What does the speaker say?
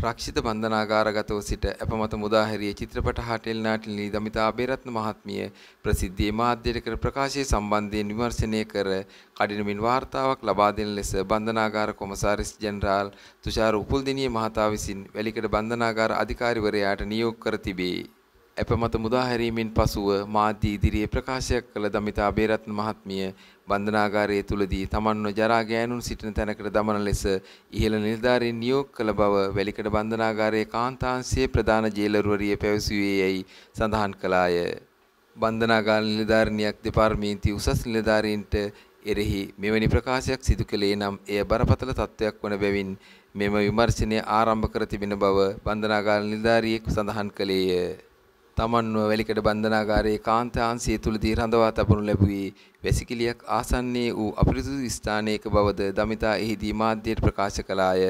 රක්ෂිත බන්ධනාගාරගතව සිට අපමත මුදාහැරියේ චිත්‍රපට හා ටෙලිනාට්‍ය දමිතා අබේරත්න මහත්මිය ප්‍රසිද්ධියේ මාධ්‍යයට කර ප්‍රකාශය සම්බන්ධයෙන් විමර්ශනය කර කඩිනමින් වාර්තාවක් ලබා දෙන ලෙස බන්ධනාගාර කොමසාරිස් ජෙනරාල් තුෂාර උපුල්දිනිය මහතා විසින් වැලිකඩ බන්ධනාගාර අධිකාරිවරයාට නියෝග කර තිබේ. අපමත මුදාහැරීමෙන් පසුව මාධ්‍ය ඉදිරියේ ප්‍රකාශයක් කළ දමිතා බේරත්න මහත්මිය බන්ධනාගාරයේ තුලදී තමන්ව ජරා ගෑනුන් සිටින තැනකට දමන ලෙස ඉහළ නිලධාරීන් නියෝග කළ බව වැලිකඩ බන්ධනාගාරයේ කාන්තාංශයේ ප්‍රධාන ජේලර්වරිය පැවසුවේ යැයි සඳහන් කළාය. බන්ධනාගාර නිලධාරිනියක් දෙපාර්තමේන්තුවේ උසස් නිලධාරීන්ට එරෙහි මෙවැනි ප්‍රකාශයක් සිදු කළේ නම් එය බරපතල තත්ත්වයක් වන බැවින් මෙම විමර්ශනය ආරම්භ කර තිබෙන බව බන්ධනාගාර නිලධාරියෙකු සඳහන් කළේය. තමන්ව වැලිකඩ බන්ධනාගාරයේ කාන්තාංශය තුලදී රඳවා තබනු ලැබුවේ වැසිකිළියක් ආසන්නයේ වූ අපිරිසුදු ස්ථානයක බවද දමිතා එහිදී මාධ්‍යයට ප්‍රකාශ කළාය.